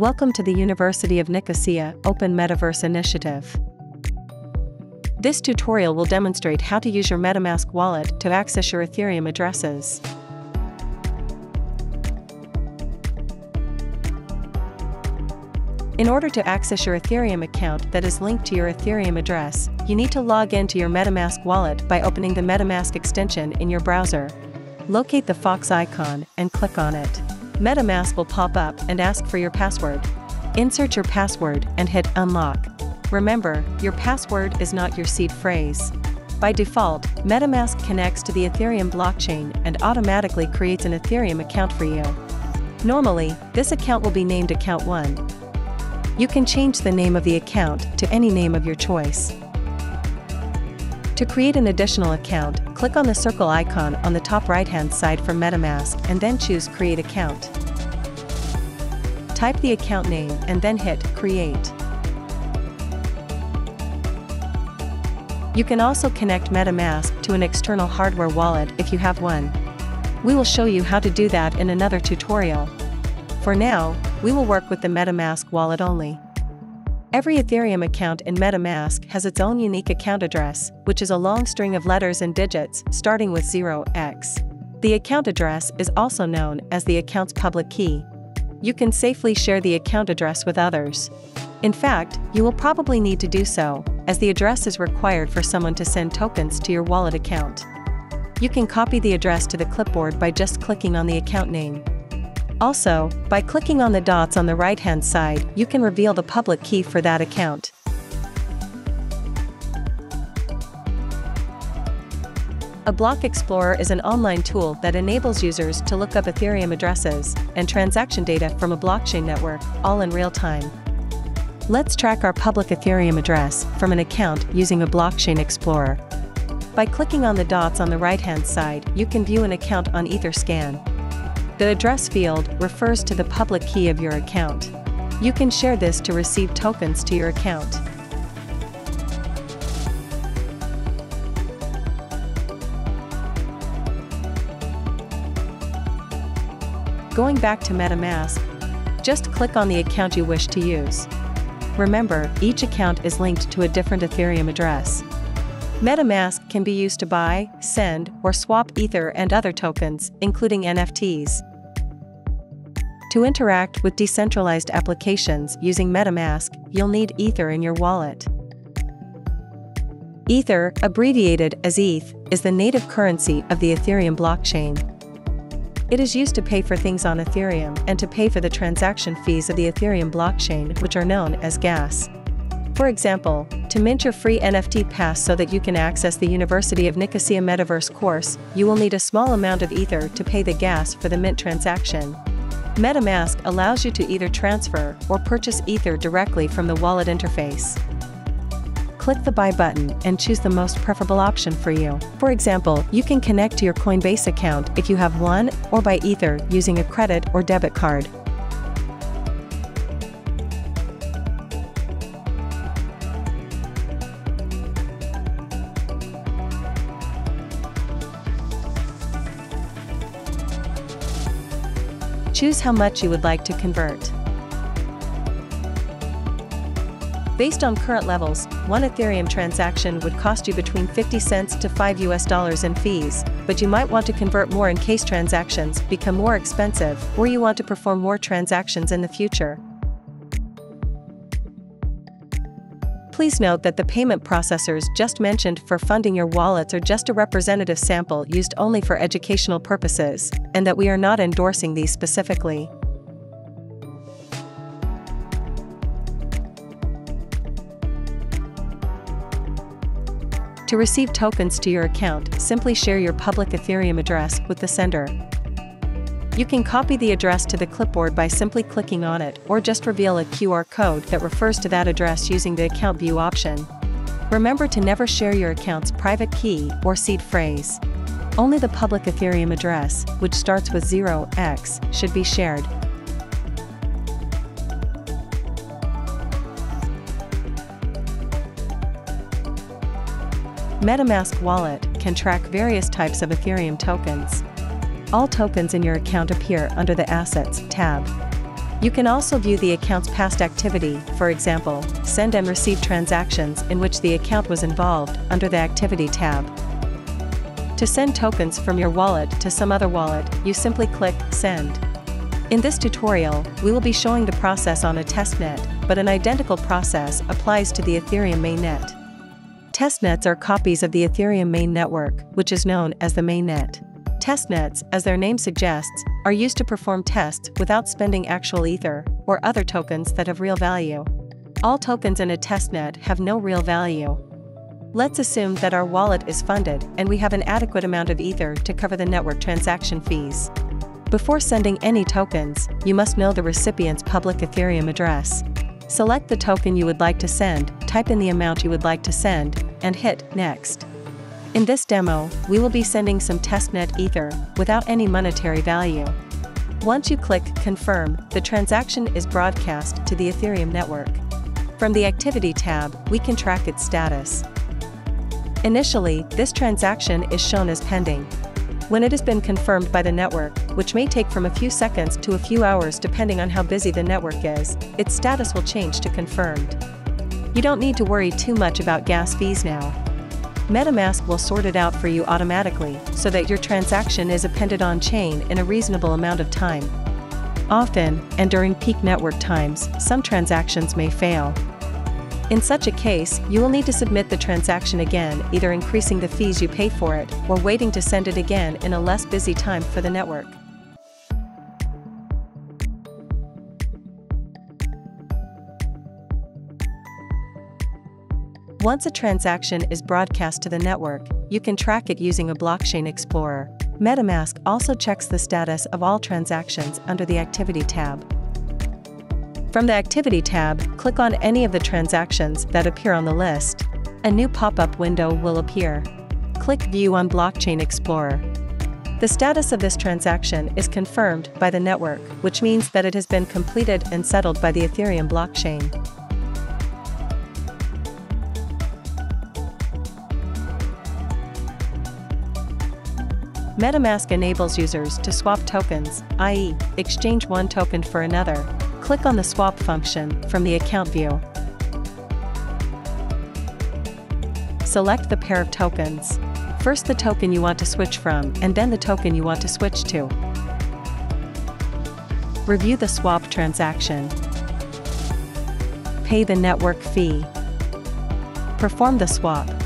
Welcome to the University of Nicosia Open Metaverse Initiative. This tutorial will demonstrate how to use your MetaMask wallet to access your Ethereum addresses. In order to access your Ethereum account that is linked to your Ethereum address, you need to log into your MetaMask wallet by opening the MetaMask extension in your browser. Locate the Fox icon and click on it. MetaMask will pop up and ask for your password. Insert your password and hit Unlock. Remember, your password is not your seed phrase. By default, MetaMask connects to the Ethereum blockchain and automatically creates an Ethereum account for you. Normally, this account will be named Account 1. You can change the name of the account to any name of your choice. To create an additional account, click on the circle icon on the top right-hand side for MetaMask and then choose Create Account. Type the account name and then hit Create. You can also connect MetaMask to an external hardware wallet if you have one. We will show you how to do that in another tutorial. For now, we will work with the MetaMask wallet only. Every Ethereum account in MetaMask has its own unique account address, which is a long string of letters and digits starting with 0x. The account address is also known as the account's public key. You can safely share the account address with others. In fact, you will probably need to do so, as the address is required for someone to send tokens to your wallet account. You can copy the address to the clipboard by just clicking on the account name. Also, by clicking on the dots on the right-hand side, you can reveal the public key for that account. A Block Explorer is an online tool that enables users to look up Ethereum addresses and transaction data from a blockchain network, all in real time. Let's track our public Ethereum address from an account using a Blockchain Explorer. By clicking on the dots on the right-hand side, you can view an account on Etherscan. The address field refers to the public key of your account. You can share this to receive tokens to your account. Going back to MetaMask, just click on the account you wish to use. Remember, each account is linked to a different Ethereum address. MetaMask can be used to buy, send, or swap Ether and other tokens, including NFTs. To interact with decentralized applications using MetaMask, you'll need Ether in your wallet. Ether, abbreviated as ETH, is the native currency of the Ethereum blockchain. It is used to pay for things on Ethereum and to pay for the transaction fees of the Ethereum blockchain, which are known as gas. For example, to mint your free NFT pass so that you can access the University of Nicosia Metaverse course, you will need a small amount of Ether to pay the gas for the mint transaction. MetaMask allows you to either transfer or purchase Ether directly from the wallet interface. Click the Buy button and choose the most preferable option for you. For example, you can connect to your Coinbase account if you have one, or buy Ether using a credit or debit card. Choose how much you would like to convert. Based on current levels, one Ethereum transaction would cost you between 50 cents to 5 US dollars in fees, but you might want to convert more in case transactions become more expensive or you want to perform more transactions in the future. Please note that the payment processors just mentioned for funding your wallets are just a representative sample used only for educational purposes, and that we are not endorsing these specifically. To receive tokens to your account, simply share your public Ethereum address with the sender. You can copy the address to the clipboard by simply clicking on it or just reveal a QR code that refers to that address using the Account View option. Remember to never share your account's private key or seed phrase. Only the public Ethereum address, which starts with 0x, should be shared. MetaMask Wallet can track various types of Ethereum tokens. All tokens in your account appear under the Assets tab. You can also view the account's past activity, for example, send and receive transactions in which the account was involved, under the Activity tab. To send tokens from your wallet to some other wallet, you simply click Send. In this tutorial, we will be showing the process on a testnet, but an identical process applies to the Ethereum mainnet. Testnets are copies of the Ethereum main network, which is known as the mainnet. Testnets, as their name suggests, are used to perform tests without spending actual Ether or other tokens that have real value. All tokens in a testnet have no real value. Let's assume that our wallet is funded and we have an adequate amount of Ether to cover the network transaction fees. Before sending any tokens, you must know the recipient's public Ethereum address. Select the token you would like to send, type in the amount you would like to send, and hit Next. In this demo, we will be sending some testnet Ether, without any monetary value. Once you click Confirm, the transaction is broadcast to the Ethereum network. From the Activity tab, we can track its status. Initially, this transaction is shown as pending. When it has been confirmed by the network, which may take from a few seconds to a few hours depending on how busy the network is, its status will change to confirmed. You don't need to worry too much about gas fees now, MetaMask will sort it out for you automatically so that your transaction is appended on chain in a reasonable amount of time. Often, and during peak network times, some transactions may fail. In such a case, you will need to submit the transaction again, either increasing the fees you pay for it or waiting to send it again in a less busy time for the network. Once a transaction is broadcast to the network, you can track it using a blockchain explorer. MetaMask also checks the status of all transactions under the Activity tab. From the Activity tab, click on any of the transactions that appear on the list. A new pop-up window will appear. Click View on Blockchain Explorer. The status of this transaction is confirmed by the network, which means that it has been completed and settled by the Ethereum blockchain. MetaMask enables users to swap tokens, i.e., exchange one token for another. Click on the swap function from the account view. Select the pair of tokens. First the token you want to switch from and then the token you want to switch to. Review the swap transaction. Pay the network fee. Perform the swap.